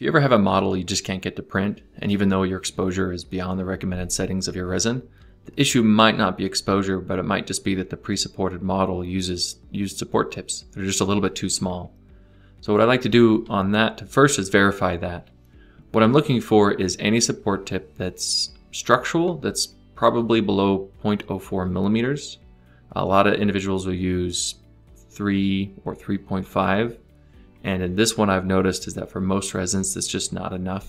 If you ever have a model you just can't get to print, and even though your exposure is beyond the recommended settings of your resin, the issue might not be exposure, but it might just be that the pre-supported model uses used support tips. They're just a little bit too small. So what I like to do on that first is verify that. What I'm looking for is any support tip that's structural, that's probably below 0.04 millimeters. A lot of individuals will use 3 or 3.5 and in this one I've noticed is that for most resins, it's just not enough.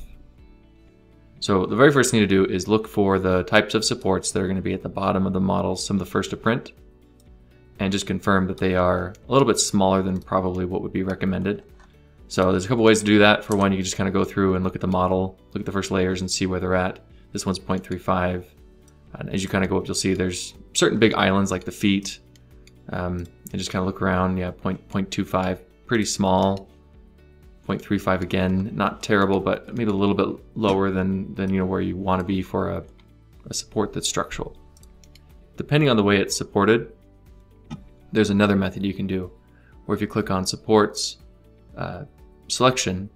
So the very first thing to do is look for the types of supports that are going to be at the bottom of the models, some of the first to print, and just confirm that they are a little bit smaller than probably what would be recommended. So there's a couple ways to do that. For one, you can just kind of go through and look at the model, look at the first layers and see where they're at. This one's 0.35. And as you kind of go up, you'll see there's certain big islands like the feet. Um, and just kind of look around, yeah, 0.25 pretty small. 0.35 again, not terrible, but maybe a little bit lower than, than you know where you want to be for a, a support that's structural. Depending on the way it's supported, there's another method you can do, where if you click on supports, uh, selection,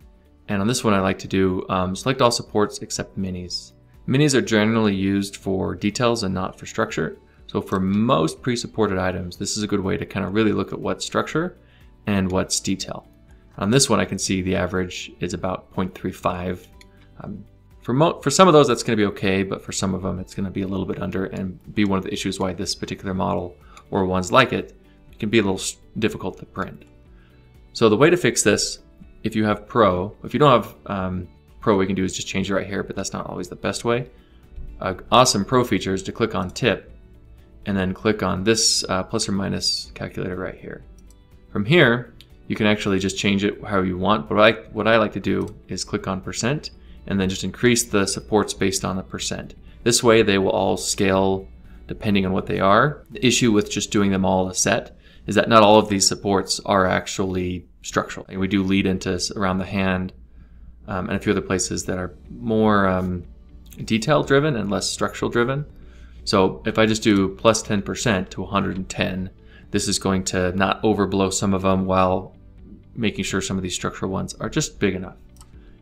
and on this one I like to do um, select all supports except minis. Minis are generally used for details and not for structure. So for most pre-supported items, this is a good way to kind of really look at what structure and what's detail. On this one, I can see the average is about 0.35. Um, for, for some of those, that's going to be okay, but for some of them, it's going to be a little bit under and be one of the issues why this particular model or ones like it can be a little difficult to print. So the way to fix this, if you have Pro, if you don't have um, Pro, what you can do is just change it right here, but that's not always the best way. Uh, awesome Pro feature is to click on Tip and then click on this uh, plus or minus calculator right here. From here, you can actually just change it how you want. But what I, what I like to do is click on percent and then just increase the supports based on the percent. This way they will all scale depending on what they are. The issue with just doing them all a set is that not all of these supports are actually structural. And we do lead into around the hand um, and a few other places that are more um, detail driven and less structural driven. So if I just do plus 10% to 110, this is going to not overblow some of them while making sure some of these structural ones are just big enough.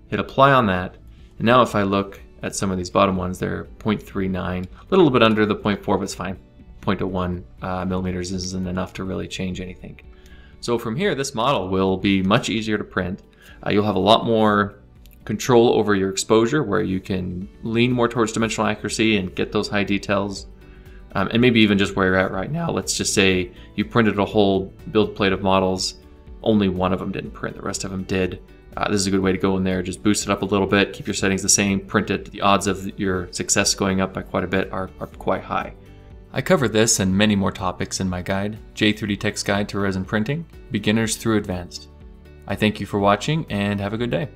Hit apply on that. And now if I look at some of these bottom ones, they're 0.39, a little bit under the 0.4, but it's fine. 0.01 uh, millimeters isn't enough to really change anything. So from here, this model will be much easier to print. Uh, you'll have a lot more control over your exposure where you can lean more towards dimensional accuracy and get those high details um, and maybe even just where you're at right now. Let's just say you printed a whole build plate of models, only one of them didn't print, the rest of them did. Uh, this is a good way to go in there. Just boost it up a little bit, keep your settings the same, print it. The odds of your success going up by quite a bit are, are quite high. I cover this and many more topics in my guide, J3D Tech's Guide to Resin Printing, Beginners through Advanced. I thank you for watching and have a good day.